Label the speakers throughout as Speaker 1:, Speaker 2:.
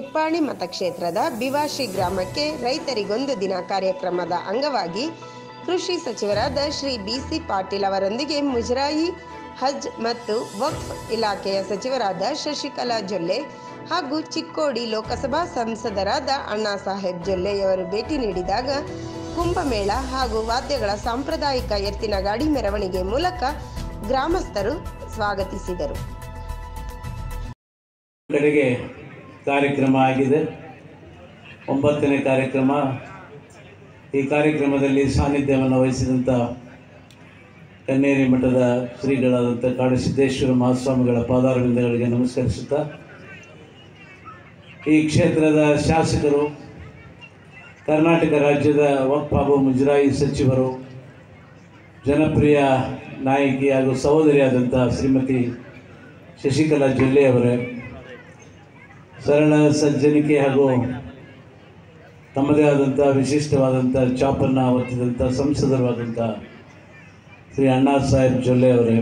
Speaker 1: ನಿಪ್ಪಾಣಿ ಮತಕ್ಷೇತ್ರದ ಬಿವಾಶಿ ಗ್ರಾಮಕ್ಕೆ ರೈತರಿಗೊಂದು ದಿನ ಕಾರ್ಯಕ್ರಮದ ಅಂಗವಾಗಿ ಕೃಷಿ ಸಚಿವರಾದ ಶ್ರೀ ಬಿಸಿ ಪಾಟೀಲ್ ಅವರೊಂದಿಗೆ ಮುಜರಾಯಿ, ಹಜ್ ಮತ್ತು ವಕ್ಫ್ ಇಲಾಖೆಯ ಸಚಿವರಾದ ಶಶಿಕಲಾ ಜೊಲ್ಲೆ ಹಾಗೂ ಚಿಕ್ಕೋಡಿ ಲೋಕಸಭಾ ಸಂಸದರಾದ ಅಣ್ಣಾ ಸಾಹೇಬ್ ಜೊಲ್ಲೆಯವರು ಭೇಟಿ ನೀಡಿದಾಗ ಕುಂಭಮೇಳ ಹಾಗೂ ವಾದ್ಯಗಳ ಸಾಂಪ್ರದಾಯಿಕ ಎತ್ತಿನ ಗಾಡಿ ಮೆರವಣಿಗೆ ಮೂಲಕ ಗ್ರಾಮಸ್ಥರು ಸ್ವಾಗತಿಸಿದರು.
Speaker 2: ಕಾರ್ಯಕ್ರಮ ಆಗಿದೆ. ಒಂಬತ್ತನೇ ಕಾರ್ಯಕ್ರಮ. ಈ ಕಾರ್ಯಕ್ರಮದಲ್ಲಿ ಸಾನ್ನಿಧ್ಯವನ್ನು ವಹಿಸಿದಂಥ ಕನ್ನೇರಿ ಮಠದ ಶ್ರೀಗಳಾದಂಥ ಕಾಡಸಿದ್ದೇಶ್ವರ ಮಹಾಸ್ವಾಮಿಗಳ ಪಾದಾರವಿಂದಗಳಿಗೆ ನಮಸ್ಕರಿಸುತ್ತಾ, ಈ ಕ್ಷೇತ್ರದ ಶಾಸಕರು, ಕರ್ನಾಟಕ ರಾಜ್ಯದ ವಕ್ಫ್ ಮುಜರಾಯಿ ಸಚಿವರು, ಜನಪ್ರಿಯ ನಾಯಕಿ ಹಾಗೂ ಸಹೋದರಿಯಾದಂಥ ಶ್ರೀಮತಿ ಶಶಿಕಲಾ ಜೊಲ್ಲೆಯವರೇ ಸರಳ ಸಜ್ಜನಿಕೆ ಹಾಗೂ ತಮ್ಮದೇ ಆದಂಥ ವಿಶಿಷ್ಟವಾದಂಥ ಚಾಪನ್ನು ಹೊತ್ತಿದಂಥ ಸಂಸದರಾದಂಥ ಶ್ರೀ ಅಣ್ಣಾ ಸಾಹೇಬ್ ಜೊಲ್ಲೆ ಅವರೇ,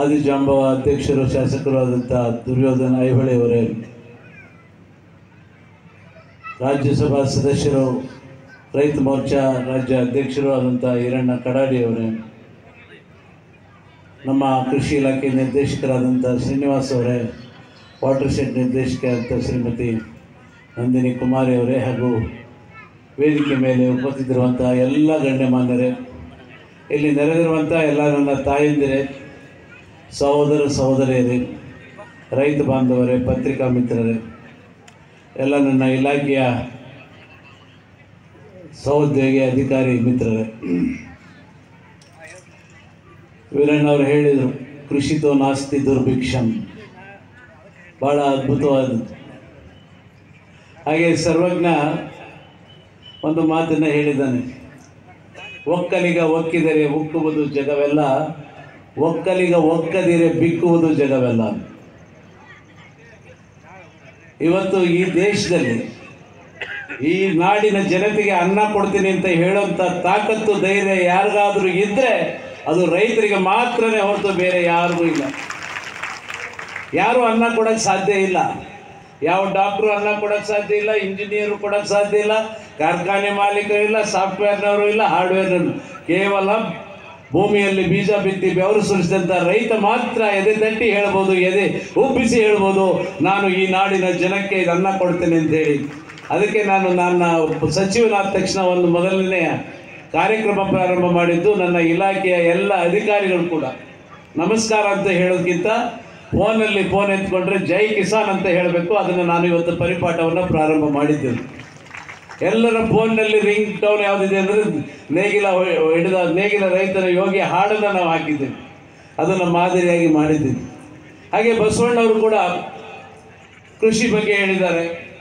Speaker 2: ಆದಿಜಾಂಬವ ಅಧ್ಯಕ್ಷರು ಶಾಸಕರು ಆದಂಥ ದುರ್ಯೋಧನ ಐಹೊಳೆ ಅವರೇ, ರಾಜ್ಯಸಭಾ ಸದಸ್ಯರು, ರೈತ ಮೋರ್ಚಾ ರಾಜ್ಯ ಅಧ್ಯಕ್ಷರು ಆದಂಥ ಈರಣ್ಣ ಕಡಾಡಿ ಅವರೇ, ನಮ್ಮ ಕೃಷಿ ಇಲಾಖೆ ನಿರ್ದೇಶಕರಾದಂಥ ಶ್ರೀನಿವಾಸ್ ಅವರೇ ವಾಟರ್ ಶೆಡ್ ನಿರ್ದೇಶಕ ಅಂತ ಶ್ರೀಮತಿ ನಂದಿನಿ ಕುಮಾರಿ ಅವರೇ ಹಾಗೂ ವೇದಿಕೆ ಮೇಲೆ ಉಪಸ್ಥಿತಿರುವಂಥ ಎಲ್ಲ ಗಣ್ಯಮಾನ್ಯರೇ ಇಲ್ಲಿ ನೆರೆದಿರುವಂಥ ಎಲ್ಲ ನನ್ನ ತಾಯಂದಿರೇ, ಸಹೋದರ ಸಹೋದರಿಯರೇ, ರೈತ ಬಾಂಧವರೇ, ಪತ್ರಿಕಾ ಮಿತ್ರರೇ, ಎಲ್ಲ ನನ್ನ ಇಲಾಖೆಯ ಸಹೋದ್ಯೋಗಿ ಅಧಿಕಾರಿ ಮಿತ್ರರೇ. ವೀರಣ್ಣವರು ಹೇಳಿದರು, ಕೃಷಿತೋ ನಾಸ್ತಿ ದುರ್ಭಿಕ್ಷಂ. ಭಾಳ ಅದ್ಭುತವಾದದ್ದು. ಹಾಗೆ ಸರ್ವಜ್ಞ ಒಂದು ಮಾತನ್ನು ಹೇಳಿದ್ದಾನೆ. ಒಕ್ಕಲಿಗ ಒಕ್ಕಿದರೆ ಉಕ್ಕುವುದು ಜಗವೆಲ್ಲ, ಒಕ್ಕಲಿಗ ಒಕ್ಕದಿರೆ ಬಿಕ್ಕುವುದು ಜಗವೆಲ್ಲ. ಇವತ್ತು ಈ ದೇಶದಲ್ಲಿ, ಈ ನಾಡಿನ ಜನತೆಗೆ ಅನ್ನ ಕೊಡ್ತೀನಿ ಅಂತ ಹೇಳೋಂಥ ತಾಕತ್ತು, ಧೈರ್ಯ ಯಾರಿಗಾದರೂ ಇದ್ದರೆ ಅದು ರೈತರಿಗೆ ಮಾತ್ರನೇ ಹೊರತು ಬೇರೆ ಯಾರಿಗೂ ಇಲ್ಲ. ಯಾರು ಅನ್ನ ಕೊಡೋಕ್ಕೆ ಸಾಧ್ಯ ಇಲ್ಲ. ಯಾವ ಡಾಕ್ಟ್ರು ಅನ್ನ ಕೊಡೋಕ್ಕೆ ಸಾಧ್ಯ ಇಲ್ಲ ಇಂಜಿನಿಯರು ಕೊಡೋಕ್ಕೆ ಸಾಧ್ಯ ಇಲ್ಲ, ಕಾರ್ಖಾನೆ ಮಾಲೀಕರು ಇಲ್ಲ ಸಾಫ್ಟ್ವೇರ್ನವರು ಇಲ್ಲ ಹಾರ್ಡ್ವೇರ್ನವರು ಕೇವಲ ಭೂಮಿಯಲ್ಲಿ ಬೀಜ ಬಿತ್ತಿ ಬೆವರು ಸುರಿಸಿದಂಥ ರೈತ ಮಾತ್ರ ಎದೆ ತಟ್ಟಿ ಹೇಳ್ಬೋದು, ಎದೆ ಉಬ್ಬಿಸಿ ಹೇಳ್ಬೋದು, ನಾನು ಈ ನಾಡಿನ ಜನಕ್ಕೆ ಇದನ್ನ ಕೊಡ್ತೇನೆ ಅಂತ ಹೇಳಿ. ಅದಕ್ಕೆ ನಾನು ನನ್ನ ಸಚಿವನಾದ ತಕ್ಷಣ ಒಂದು ಮೊದಲನೆಯ ಕಾರ್ಯಕ್ರಮ ಪ್ರಾರಂಭ ಮಾಡಿದ್ದು, ನನ್ನ ಇಲಾಖೆಯ ಎಲ್ಲ ಅಧಿಕಾರಿಗಳು ಕೂಡ. ನಮಸ್ಕಾರ ಅಂತ ಹೇಳೋದಕ್ಕಿಂತ ಫೋನಲ್ಲಿ ಫೋನ್ ಎತ್ಕೊಂಡ್ರೆ ಜೈ ಕಿಸಾನ್ ಅಂತ ಹೇಳಬೇಕು. ಅದನ್ನು ನಾನು ಇವತ್ತು ಪರಿಪಾಠವನ್ನು ಪ್ರಾರಂಭ ಮಾಡಿದ್ದೇನೆ. ಎಲ್ಲರ ಫೋನ್ನಲ್ಲಿ ರಿಂಗ್ ಟೌನ್ ಯಾವುದಿದೆ ಅಂದರೆ ನೇಗಿಲ ಹಿಡಿದ ನೇಗಿಲ ರೈತರ ಯೋಗಿ ಹಾಡನ್ನು ನಾವು ಹಾಕಿದ್ದೇವೆ. ಅದನ್ನು ಮಾದರಿಯಾಗಿ ಮಾಡಿದ್ದೇವೆ. ಹಾಗೆ ಬಸವಣ್ಣವರು ಕೂಡ ಕೃಷಿ ಬಗ್ಗೆ ಹೇಳಿದ್ದಾರೆ.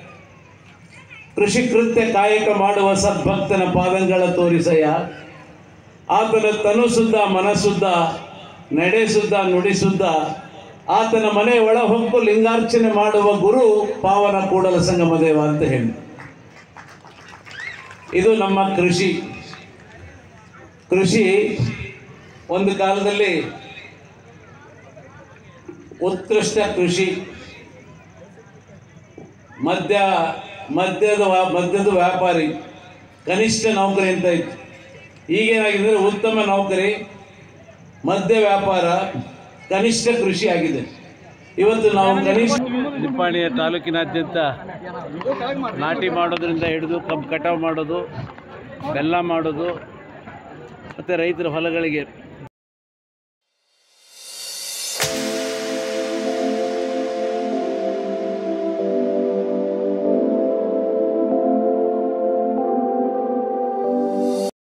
Speaker 2: ಕೃಷಿ ಕೃತ್ಯ ಕಾಯಕ ಮಾಡುವ ಸದ್ಭಕ್ತನ ಪಾದಂಗಳ ತೋರಿಸಯ್ಯ. ಆತನ ತನು ಶುದ್ಧ ಮನಸುದ್ದ, ನಡೆಸುದ್ದ ಶುದ್ಧ ನುಡಿ ಶುದ್ಧ ಆತನ ಮನೆ ಒಳ ಹೊಕ್ಕು ಲಿಂಗಾರ್ಚನೆ ಮಾಡುವ ಗುರು ಪಾವನ ಕೂಡಲ ಸಂಗಮ ದೇವ ಅಂತ ಹೇಳಿ. ಇದು ನಮ್ಮ ಕೃಷಿ. ಕೃಷಿ ಒಂದು ಕಾಲದಲ್ಲಿ ಉತ್ಕೃಷ್ಟ ಕೃಷಿ. ಮದ್ಯ, ಮದ್ಯದ ಮದ್ಯದ ವ್ಯಾಪಾರಿ, ಕನಿಷ್ಠ ನೌಕರಿ ಅಂತ ಇತ್ತು. ಈಗೇನಾಗಿದೆ ಅಂದರೆ ಉತ್ತಮ ನೌಕರಿ, ಮದ್ಯ ವ್ಯಾಪಾರ ಕನಿಷ್ಠ ಕೃಷಿ ಆಗಿದೆ. ಇವತ್ತು ನಾವು ಕನಿಷ್ಠ ನಿಪ್ಪಾಣಿಯ ತಾಲೂಕಿನಾದ್ಯಂತ ನಾಟಿ ಮಾಡೋದ್ರಿಂದ ಹಿಡಿದು ಕಬ್ಬು ಕಟಾವು ಮಾಡೋದು ಬೆಲ್ಲ ಮಾಡೋದು ಮತ್ತು ರೈತರ ಹೊಲಗಳಿಗೆ